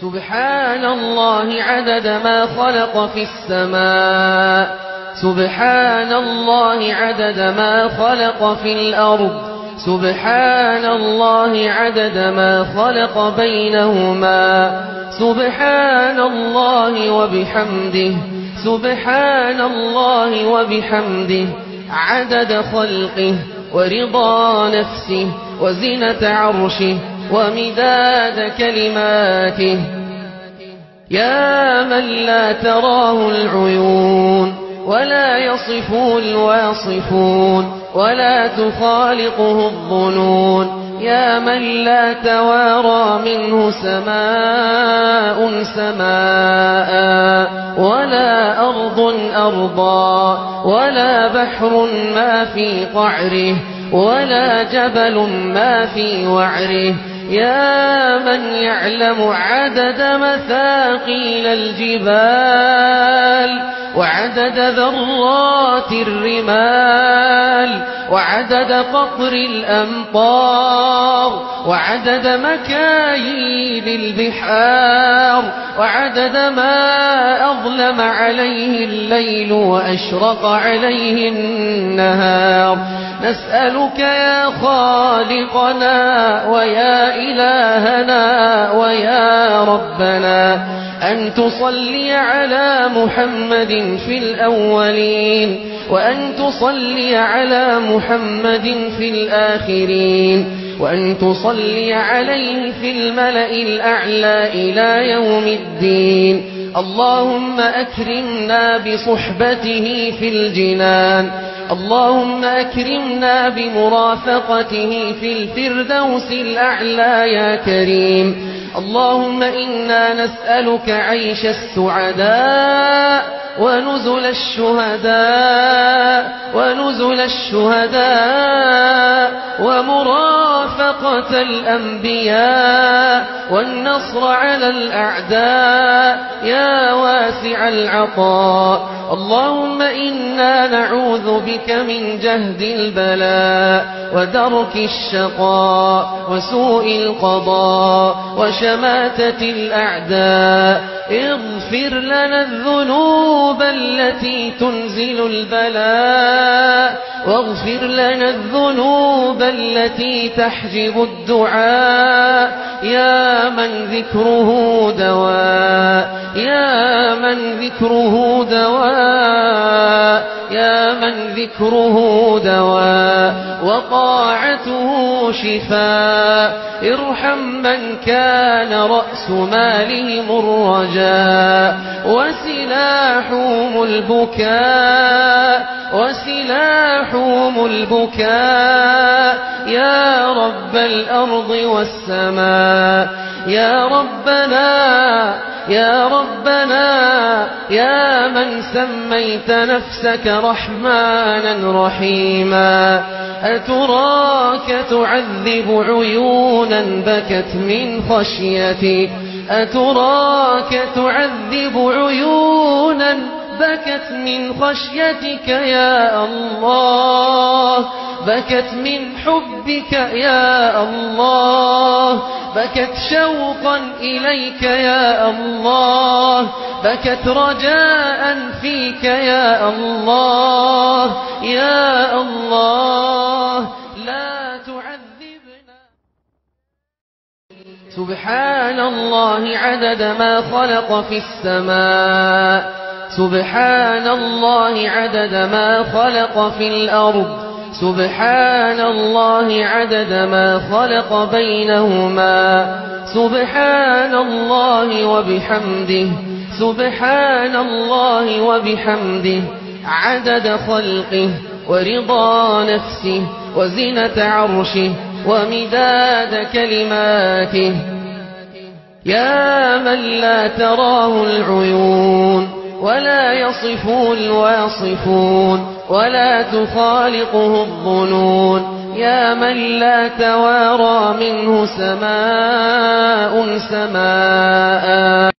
سبحان الله عدد ما خلق في السماء. سبحان الله عدد ما خلق في الأرض. سبحان الله عدد ما خلق بينهما. سبحان الله وبحمده. سبحان الله وبحمده. عدد خلقه ورضا نفسه وزنة عرشه ومداد كلماته. يا من لا تراه العيون ولا يصفه الواصفون ولا تخالقه الظنون. يا من لا توارى منه سماء سماء ولا أرض أرضا ولا بحر ما في قعره ولا جبل ما في وعره يا من يعلم عدد مثاقيل الجبال وعدد ذرات الرمال وعدد قطر الأمطار وعدد مكاييل البحار وعدد ما أظلم عليه الليل وأشرق عليه النهار. نسألك يا خالقنا ويا إلهنا ويا ربنا أن تصلي على محمد في الأولين. وأن تصلي على محمد في الآخرين وأن تصلي عليه في الملأ الأعلى إلى يوم الدين. اللهم أكرمنا بصحبته في الجنان اللهم أكرمنا بمرافقته في الفردوس الأعلى يا كريم. اللهم إنا نسألك عيش السعداء ونزل الشهداء ونزل الشهداء ومرافقة الأنبياء. والنصر على الأعداء يا واسع العطاء. اللهم إنا نعوذ بك من جهد البلاء ودرك الشقاء وسوء القضاء وشماتة الأعداء. اغفر لنا الذنوب التي تنزل البلاء. واغفر لنا الذنوب التي تحجب الدعاء. يا من ذكره دواء. يا من ذكره دواء. يا من ذكره دواء. وطاعته شفاء. ارحم من كان رأس مالهم الرجاء وسلاحهم البكاء وسلاحهم البكاء يا رب الأرض والسماء يا ربنا يا ربنا يا من سميت نفسك رحمانا رحيما أتراك تعذب عيونا بكت من خشيتك أتراك تعذب عيونا بكت من خشيتك يا الله. بكت من حبك يا الله. بكت شوقا إليك يا الله. بكت رجاء فيك يا الله. يا الله. سبحان الله عدد ما خلق في السماء. سبحان الله عدد ما خلق في الأرض. سبحان الله عدد ما خلق بينهما. سبحان الله وبحمده. سبحان الله وبحمده. عدد خلقه ورضا نفسه وزنة عرشه ومداد كلماته. يا من لا تراه العيون ولا يصفه الواصفون ولا تخالقه الظنون. يا من لا توارى منه سماء سماء.